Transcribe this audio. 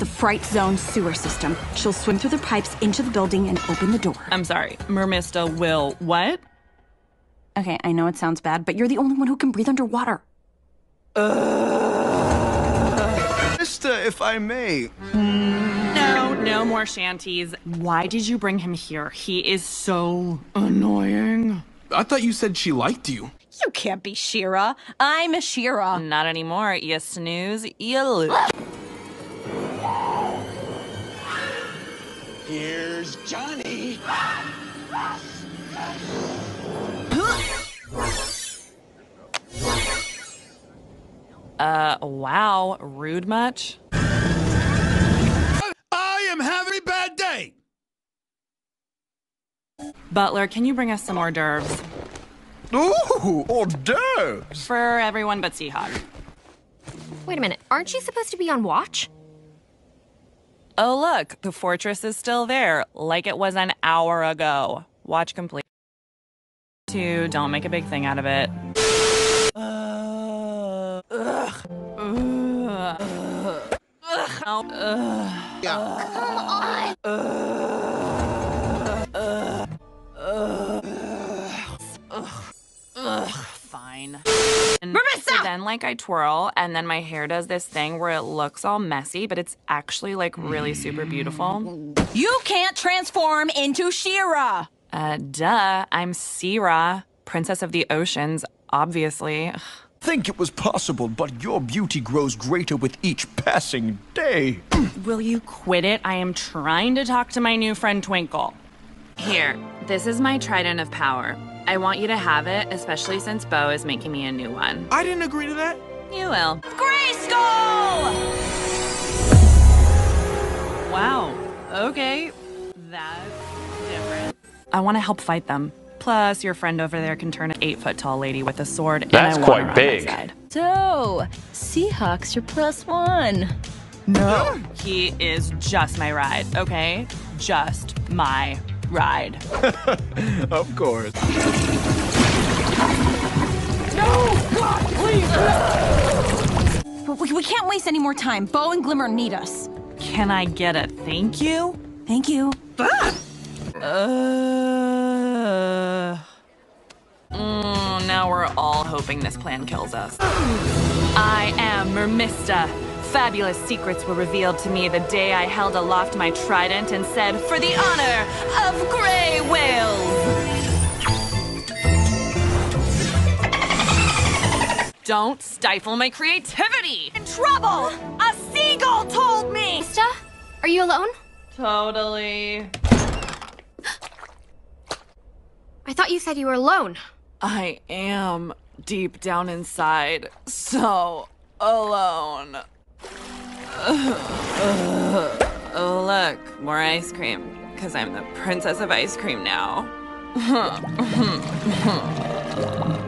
the Fright Zone sewer system. She'll swim through the pipes into the building and open the door. I'm sorry, Mermista will what? Okay, I know it sounds bad, but you're the only one who can breathe underwater. Uh... Mister, if I may. No, no more shanties. Why did you bring him here? He is so annoying. I thought you said she liked you. You can't be She-Ra. I'm a She-Ra. Not anymore. You snooze, you lose. Here's Johnny. Uh, wow. Rude much? I am having a bad day. Butler, can you bring us some hors d'oeuvres? Ooh, hors d'oeuvres. For everyone but Seahawk. Wait a minute, aren't you supposed to be on watch? Oh, look, the fortress is still there, like it was an hour ago. Watch complete. Two, don't make a big thing out of it. Uh, ugh, ugh, ugh, ugh, ugh, ugh, fine. And so then, like, I twirl, and then my hair does this thing where it looks all messy, but it's actually, like, really super beautiful. You can't transform into She-Ra. Uh, duh. I'm She-Ra, Princess of the Oceans, obviously. Think it was possible, but your beauty grows greater with each passing day. Will you quit it? I am trying to talk to my new friend Twinkle. Here, this is my trident of power. I want you to have it, especially since Bow is making me a new one. I didn't agree to that. You will. Grayskull! Wow. Okay. That's different. I want to help fight them. Plus, your friend over there can turn an eight foot tall lady with a sword. That's and I want quite her on my big. So, Seahawk's your plus one. No. He is just my ride, okay? Just my ride. Of course. No! But we, we can't waste any more time. Bow and Glimmer need us. Can I get a thank you? Thank you. Ah! Uh, mm, now we're all hoping this plan kills us. I am Mermista. Fabulous secrets were revealed to me the day I held aloft my trident and said, For the honor of Grey Whales! Don't stifle my creativity! In trouble! A seagull told me! Sta, are you alone? Totally. I thought you said you were alone. I am deep down inside so alone. Oh, look, more ice cream. Because I'm the princess of ice cream now.